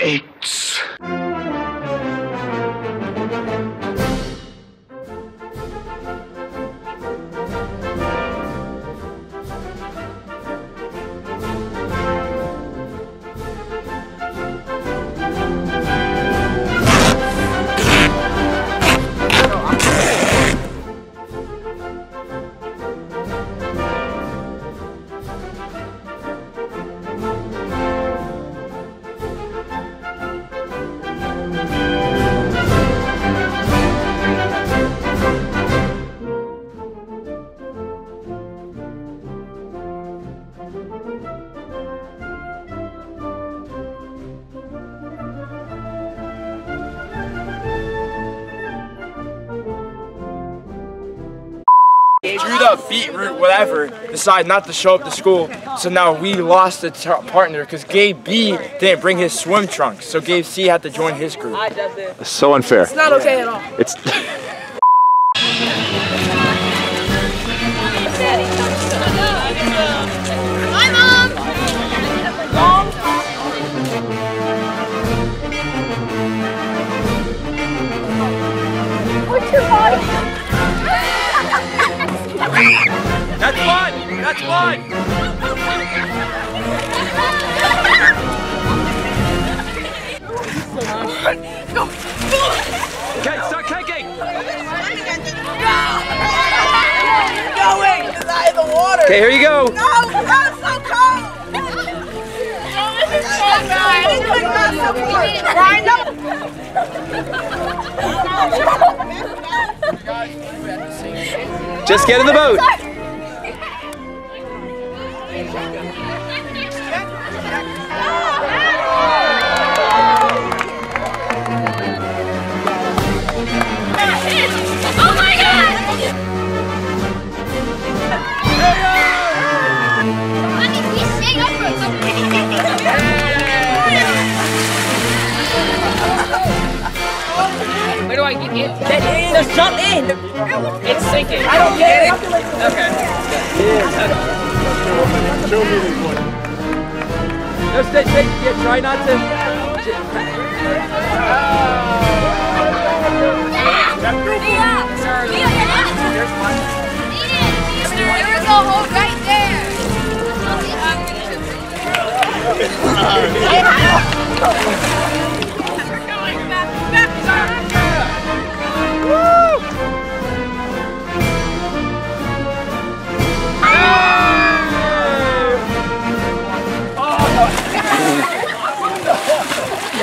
eight. Up, beat root, whatever, decided not to show up to school. So now we lost a t- partner because Gabe B didn't bring his swim trunks. So Gabe C had to join his group. So unfair. It's not okay at all. It's That's fun! That's fun! Okay, start kicking! Going to the the water. Okay, here you go. No, that's so cold. Grind Just get in the boat. I get in? Get in. Just jump in. It's sinking. I don't get it. Okay. No, stay, stay, yeah, try not to. There was a hole right there.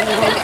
Yeah.